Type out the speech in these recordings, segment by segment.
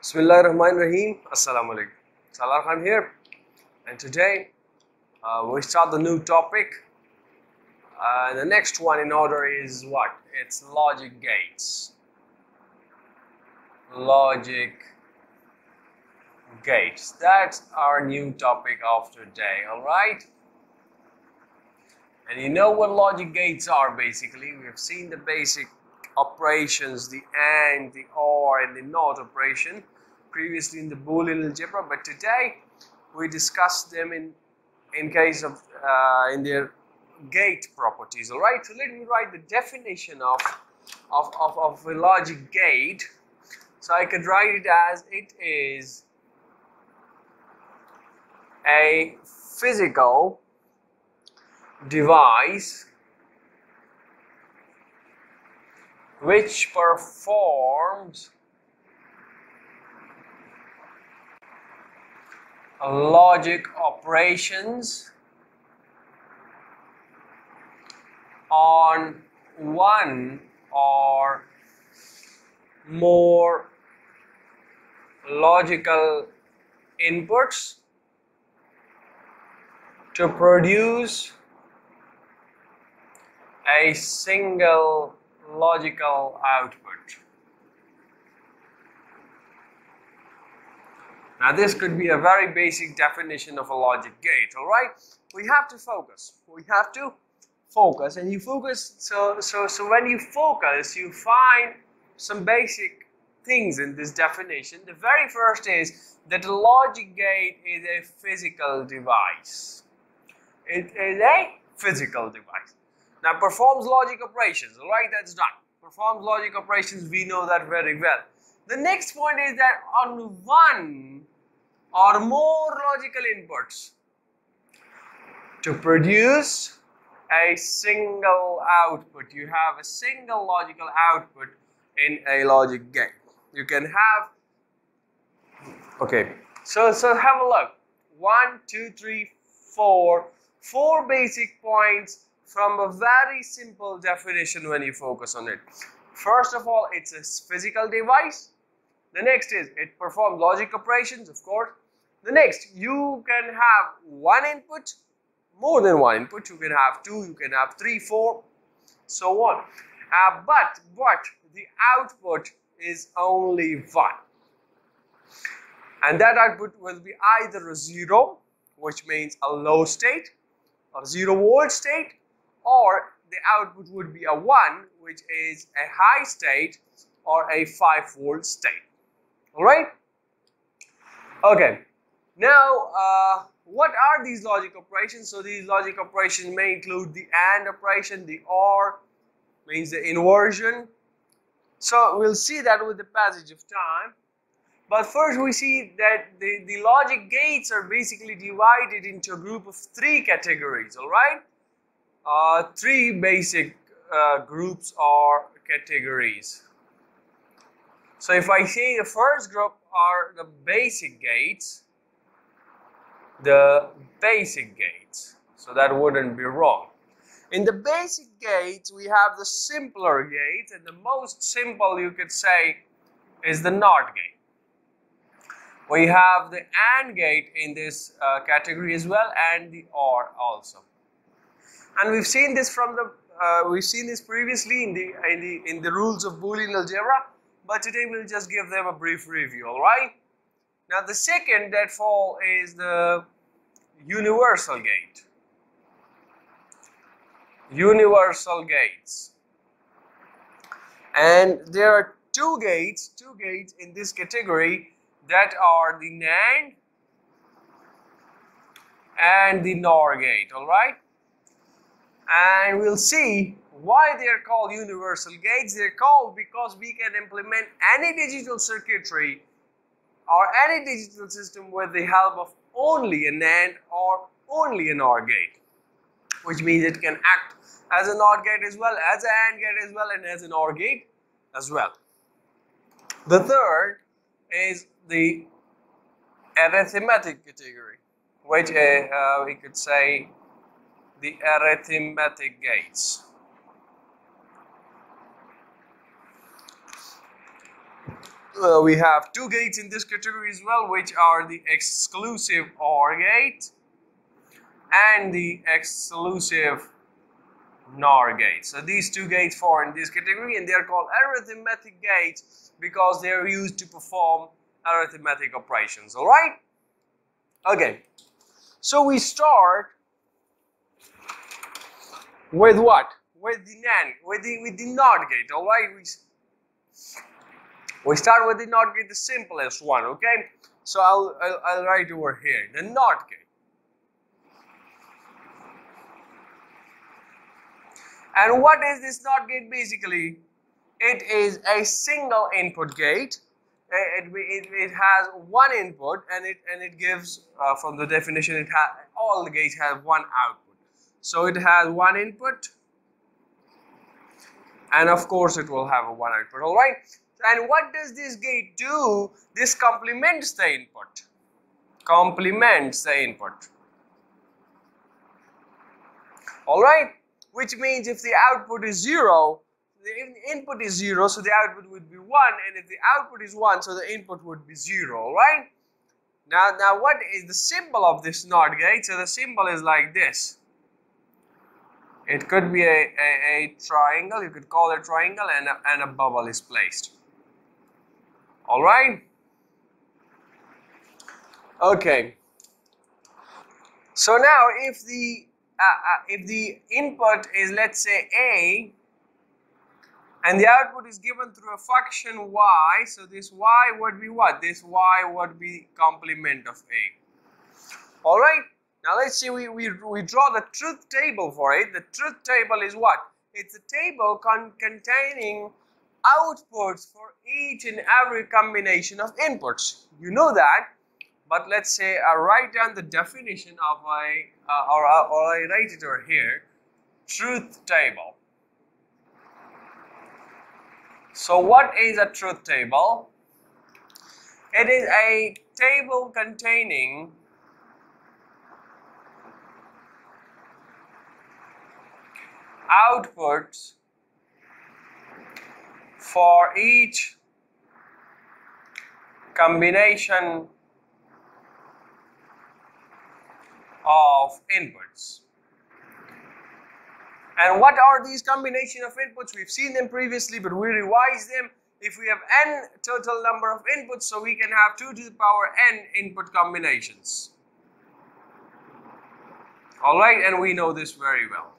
Bismillah Rahman Rahim. Assalamu alaikum. Salaar Khan here, and today uh, we start the new topic. Uh, the next one in order is what? It's logic gates. Logic gates. That's our new topic of today, alright? And you know what logic gates are basically. We have seen the basic operations, the AND, the OR, and the NOT operation previously in the Boolean algebra, but today we discuss them in in case of uh, in their gate properties. All right. So let me write the definition of of, of, of a logic gate. So I could write it as it is a physical device which performs logic operations on one or more logical inputs to produce a single logical output. Now this could be a very basic definition of a logic gate, alright? We have to focus. We have to focus and you focus, so, so, so when you focus, you find some basic things in this definition. The very first is that a logic gate is a physical device. It is a physical device. Now performs logic operations, alright, that's done. Performs logic operations, we know that very well. The next point is that on one or more logical inputs to produce a single output. You have a single logical output in a logic gate. You can have, okay, so, so have a look. One, two, three, four, four basic points from a very simple definition when you focus on it. First of all, it's a physical device. The next is it performs logic operations, of course. The next, you can have one input, more than one input. You can have two, you can have three, four, so on. Uh, but, but the output is only one. And that output will be either a zero, which means a low state, or zero volt state, or the output would be a 1 which is a high state or a 5 volt state. Alright okay. Now uh, what are these logic operations? So these logic operations may include the AND operation the OR means the inversion. So we'll see that with the passage of time. But first we see that the, the logic gates are basically divided into a group of three categories alright uh, three basic uh, groups or categories. So if I say the first group are the basic gates, the basic gates, so that wouldn't be wrong. In the basic gates, we have the simpler gates, and the most simple you could say is the NOT gate. We have the AND gate in this uh, category as well, and the OR also and we've seen this from the uh, we've seen this previously in the in the in the rules of Boolean algebra but today we'll just give them a brief review all right? Now the second that fall is the universal gate. Universal gates. And there are two gates two gates in this category that are the NAND and the NOR gate all right and we'll see why they are called universal gates. They're called because we can implement any digital circuitry or any digital system with the help of only a NAND or only a NOR gate, which means it can act as an OR gate as well, as an AND gate as well, and as an OR gate as well. The third is the arithmetic category, which uh, uh, we could say the arithmetic gates. we have two gates in this category as well, which are the exclusive OR gate and the exclusive NOR gate. So these two gates fall in this category and they are called arithmetic gates because they are used to perform arithmetic operations. All right? Okay. So we start with what? With the NAND, with the with the NOT gate. All right. We we start with the NOT gate, the simplest one. Okay. So I'll I'll, I'll write over here the NOT gate. And what is this NOT gate basically? It is a single input gate. It, it, it has one input and it and it gives uh, from the definition it has all the gates have one output. So it has one input and of course it will have a one output all right and what does this gate do this complements the input complements the input all right which means if the output is 0, the input is 0, so the output would be 1, and if the output is 1, so the input would be 0, alright. Now, now what is the symbol of this NOT gate? So the symbol is like this. It could be a, a, a triangle, you could call it a triangle, and a, and a bubble is placed. All right? Okay. So now if the uh, uh, if the input is let's say a and the output is given through a function y so this y would be what this y would be complement of a all right now let's see we, we, we draw the truth table for it the truth table is what it's a table con containing outputs for each and every combination of inputs you know that but let's say I write down the definition of a, uh, or, uh, or I write it over here, truth table. So what is a truth table? It is a table containing outputs for each combination of inputs. And what are these combination of inputs? We've seen them previously, but we revise them. If we have n total number of inputs, so we can have 2 to the power n input combinations. Alright, and we know this very well.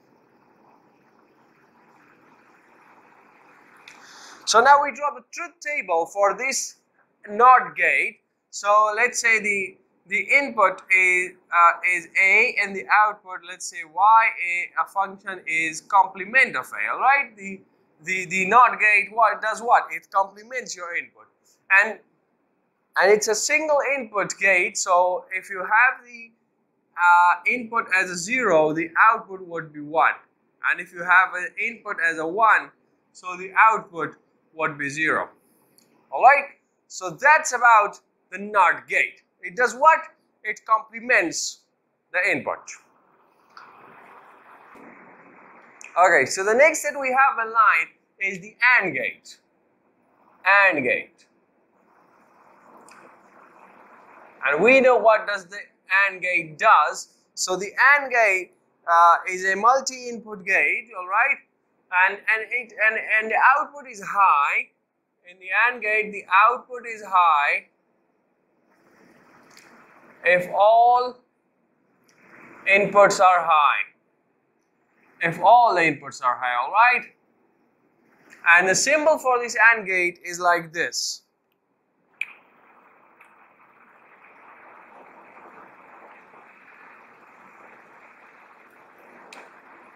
So now we draw the truth table for this NOT gate. So let's say the the input is, uh, is a and the output, let's say y a, a function is complement of a, all right? The, the, the NOT gate what does what? It complements your input. And, and it's a single input gate, so if you have the uh, input as a 0, the output would be 1. And if you have an input as a 1, so the output would be 0. Alright? So that's about the NOT gate. It does what? It complements the input. Okay, so the next that we have in line is the AND gate. AND gate. And we know what does the AND gate does. So the AND gate uh, is a multi-input gate, all right? And, and, it, and, and the output is high. In the AND gate, the output is high if all inputs are high. If all the inputs are high, all right? And the symbol for this AND gate is like this.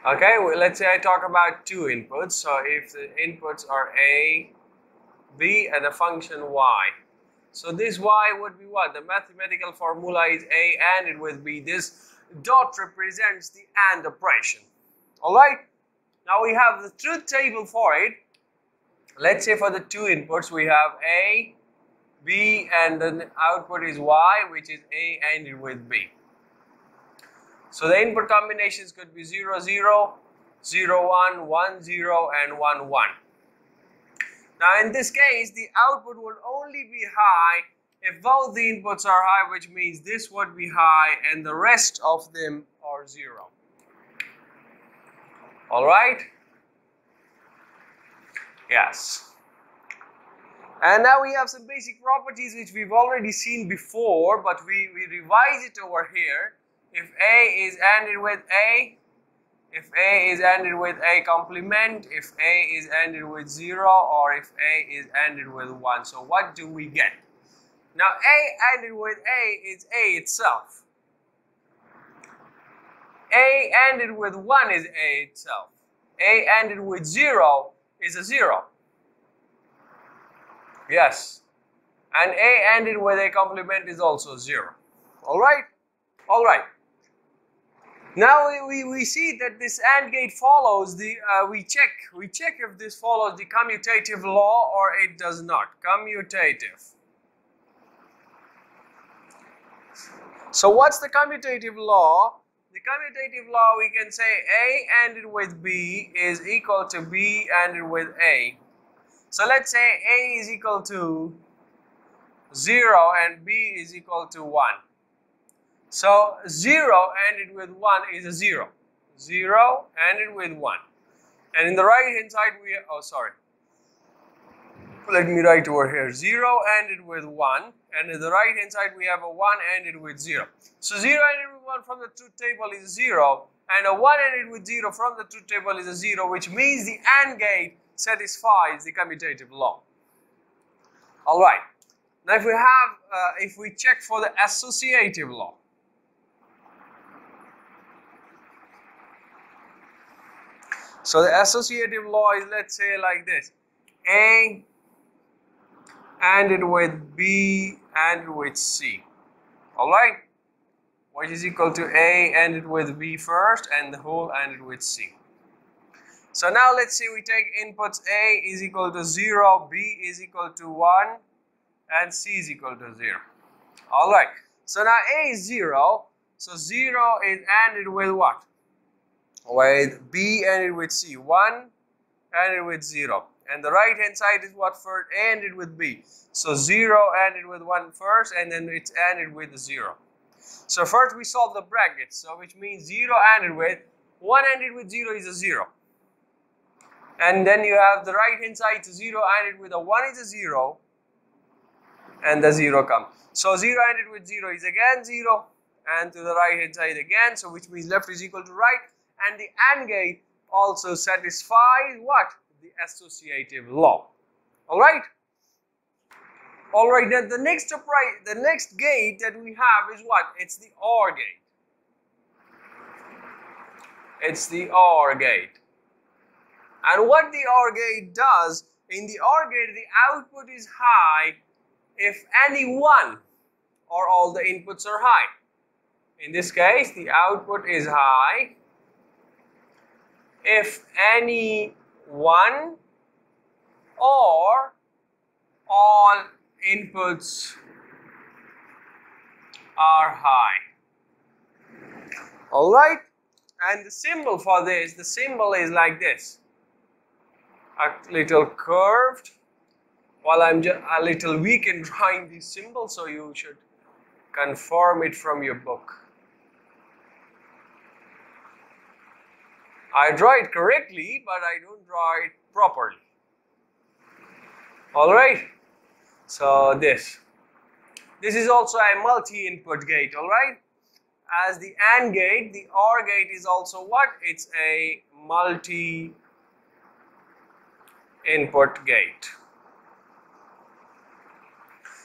Okay, well, let's say I talk about two inputs. So if the inputs are A, B, and a function Y. So this y would be what? The mathematical formula is a and it would be this dot represents the and operation. Alright? Now we have the truth table for it. Let's say for the two inputs we have a, b and the output is y which is a and it with b. So the input combinations could be 0, 0, 0, 1, 1, 0 and 1, 1. Now in this case, the output will only be high if both the inputs are high, which means this would be high and the rest of them are zero. All right? Yes. And now we have some basic properties which we've already seen before, but we, we revise it over here. If A is ANDed with A, if A is ANDed with A complement, if A is ANDed with 0, or if A is ANDed with 1. So what do we get? Now A ANDed with A is A itself. A ANDed with 1 is A itself. A ANDed with 0 is a 0. Yes. And A ANDed with a complement is also 0. Alright? Alright. Now we, we, we, see that this AND gate follows the, uh, we check, we check if this follows the commutative law or it does not. Commutative. So what's the commutative law? The commutative law we can say A ANDed with B is equal to B ANDed with A. So let's say A is equal to 0 and B is equal to 1. So 0 ANDed with 1 is a 0. 0 ANDed with 1. And in the right hand side we, oh sorry. Let me write over here. 0 ANDed with 1 and in the right hand side we have a 1 ANDed with 0. So 0 ANDed with 1 from the truth table is 0 and a 1 ANDed with 0 from the truth table is a 0 which means the AND gate satisfies the commutative law. All right. Now, if we have, uh, if we check for the associative law, so the associative law is, let's say, like this: A ANDed with B and with C. All right, which is equal to A ANDed with B first, and the whole ANDed with C. So now let's say we take inputs A is equal to 0, B is equal to 1, and C is equal to 0. Alright, so now A is 0, so 0 is ANDed with what? With B ANDed with C, 1 ANDed with 0. And the right hand side is what first ANDed with B. So 0 ANDed with 1 first, and then it's ANDed with 0. So first we solve the brackets, so which means 0 ANDed with, 1 ANDed with 0 is a 0 and then you have the right hand side to 0 ANDed with a 1 is a 0 and the 0 comes. So 0 ANDed with 0 is again 0 and to the right hand side again so which means left is equal to right and the AND gate also satisfies what? The associative law. Alright? Alright, then the next the next gate that we have is what? It's the OR gate. It's the OR gate. And what the OR gate does, in the OR gate, the output is high if any one or all the inputs are high. In this case, the output is high if any one or all inputs are high. Alright? And the symbol for this, the symbol is like this a little curved while I'm just a little weak in drawing these symbols so you should confirm it from your book. I draw it correctly but I don't draw it properly. Alright, so this. This is also a multi-input gate, alright? As the AND gate, the OR gate is also what? It's a multi input gate.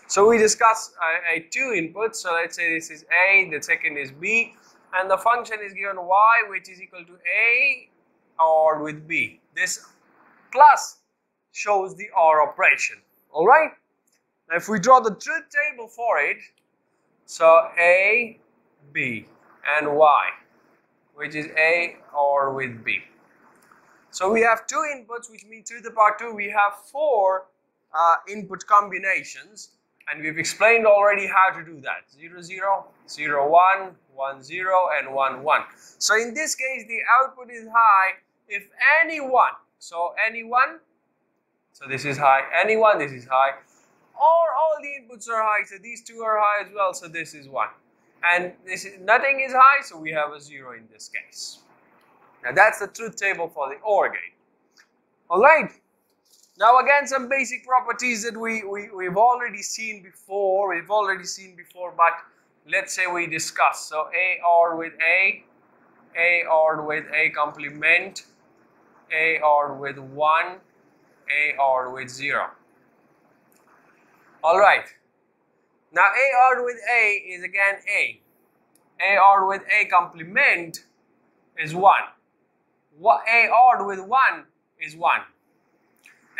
So we discuss a, a two inputs. So let's say this is A, the second is B, and the function is given y, which is equal to A or with B. This plus shows the OR operation. All right. Now, if we draw the truth table for it, so A, B, and Y, which is A or with B. So we have two inputs, which means to the power 2, we have four uh, input combinations. And we've explained already how to do that. 0, 0, 0, 1, 1, 0, and 1, 1. So in this case, the output is high if any one. So any one, So this is high. Anyone, this is high. Or all the inputs are high. So these two are high as well. So this is 1. And this is, nothing is high, so we have a 0 in this case. Now that's the truth table for the OR gate. Alright. Now again some basic properties that we, we, we've already seen before. We've already seen before, but let's say we discuss. So A OR with A, A OR with A complement, A OR with 1, A OR with 0. Alright. Now A OR with A is again A. A OR with A complement is 1. A OR with 1 is 1.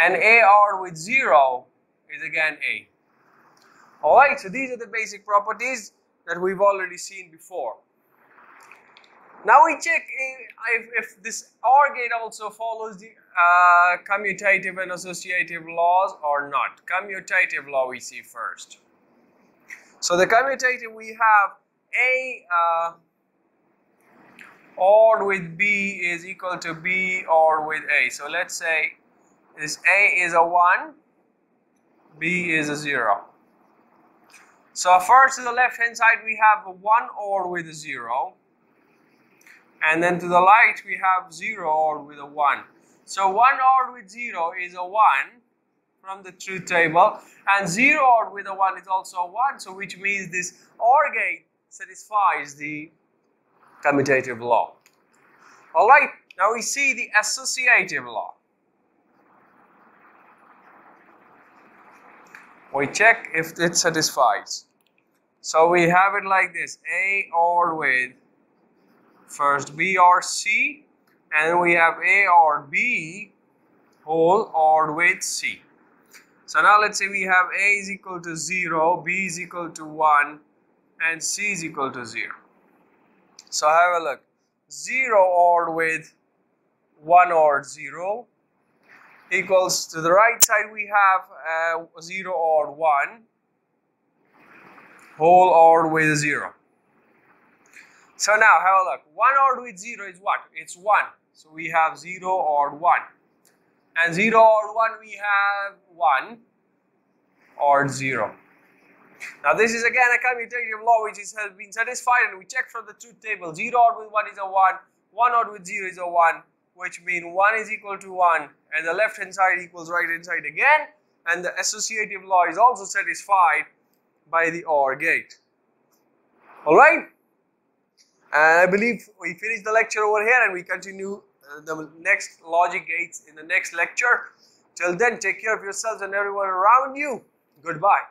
And A OR with 0 is again A. Alright, so these are the basic properties that we've already seen before. Now we check if, if this OR gate also follows the uh, commutative and associative laws or not. Commutative law we see first. So the commutative we have A uh, OR with B is equal to B OR with A. So let's say this A is a 1, B is a 0. So first to the left hand side we have a 1 OR with a 0 and then to the right we have 0 OR with a 1. So 1 OR with 0 is a 1 from the truth table and 0 OR with a 1 is also a 1 so which means this OR gate satisfies the commutative law. Alright, now we see the associative law. We check if it satisfies. So we have it like this, A OR with first B or C and we have A or B whole OR with C. So now let's say we have A is equal to 0, B is equal to 1 and C is equal to 0. So have a look. 0 OR with 1 OR 0 equals to the right side we have uh, 0 OR 1 whole OR with 0. So now have a look. 1 OR with 0 is what? It's 1. So we have 0 OR 1. And 0 OR 1 we have 1 OR 0. Now this is again a commutative law which is, has been satisfied and we check from the truth table 0 OR with 1 is a 1, 1 OR with 0 is a 1 which mean 1 is equal to 1 and the left hand side equals right hand side again and the associative law is also satisfied by the OR gate. Alright? And I believe we finish the lecture over here and we continue uh, the next logic gates in the next lecture. Till then, take care of yourselves and everyone around you. Goodbye.